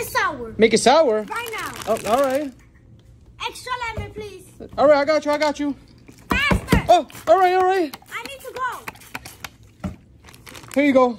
it sour. Make it sour? Right now. Oh, all right. Extra lemon, please. All right, I got you. I got you. Faster. Oh, all right, all right. I need to go. Here you go.